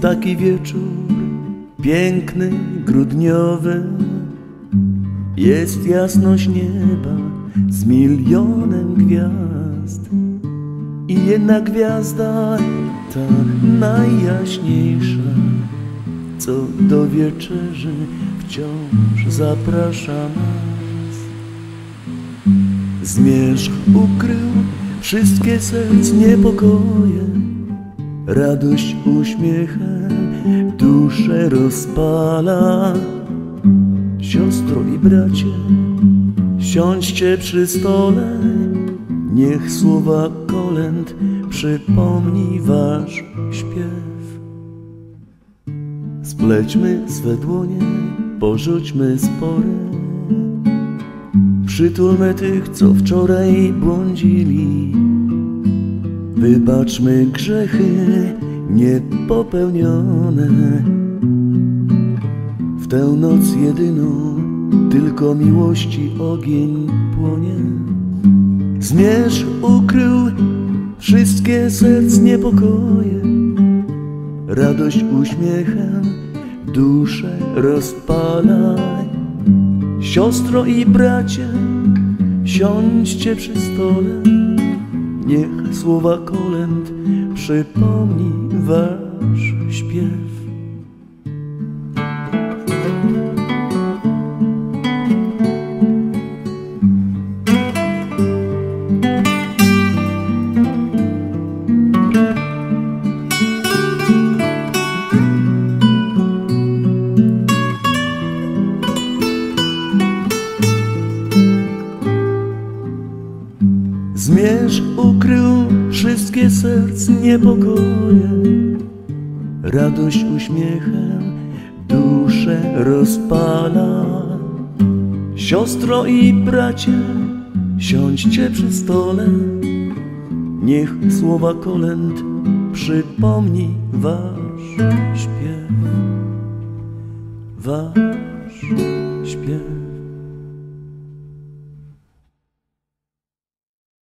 taki wieczór, piękny, grudniowy. Jest jasność nieba z milionem gwiazd. I jedna gwiazda, ta najjaśniejsza, co do wieczerzy wciąż zaprasza nas. Zmierzch ukrył wszystkie serc niepokoje, radość uśmiechem duszę rozpala. Siostro i bracie, siądźcie przy stole, niech słowa kolęd przypomni wasz śpiew. Splećmy swe dłonie, porzućmy spory, przytulmy tych, co wczoraj błądzili. Wybaczmy grzechy niepopełnione. W tę noc jedyną tylko miłości ogień płonie. Zmierzch ukrył wszystkie serc niepokoje, radość uśmiechem duszę rozpalaj. Siostro i bracie, siądźcie przy stole, niech słowa kolęd przypomni wasz śpiew. Zmierzch ukrył wszystkie serc niepokoje, radość uśmiechem duszę rozpala. Siostro i bracie, siądźcie przy stole, niech słowa kolęd przypomni wasz śpiew, wasz śpiew.